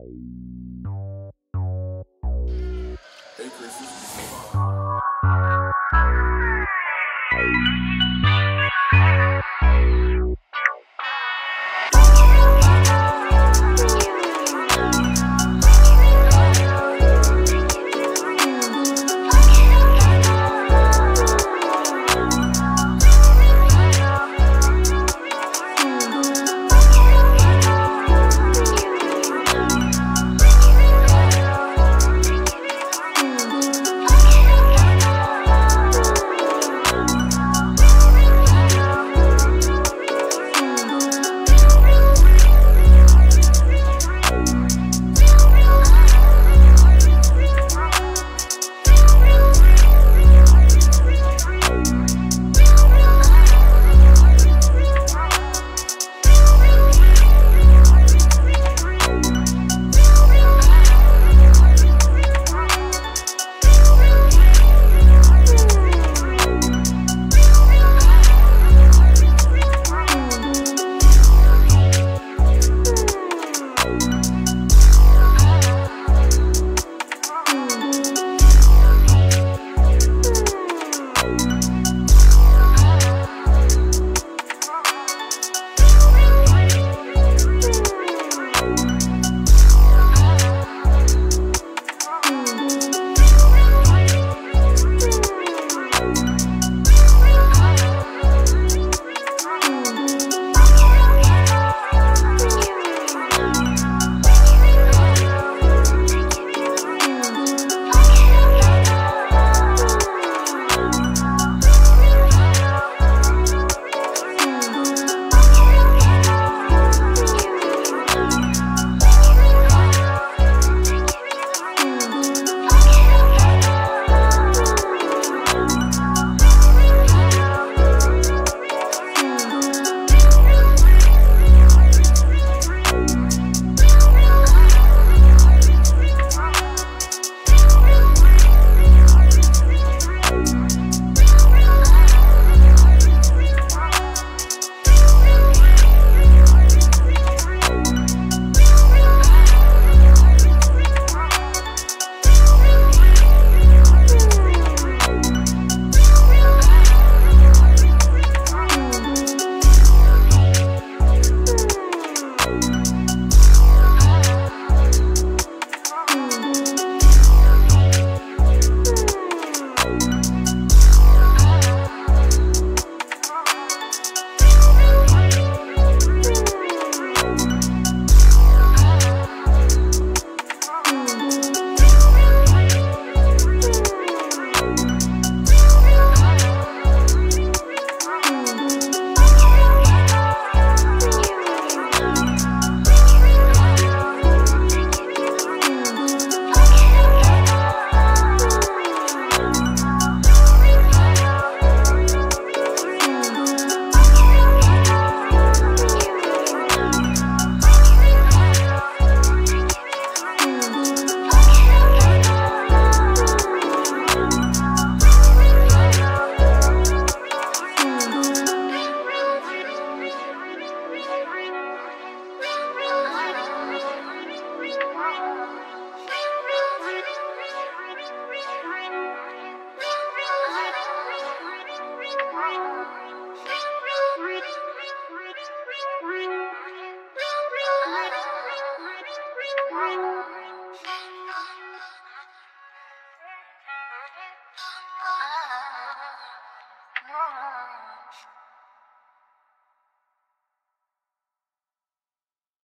Hey, Chris,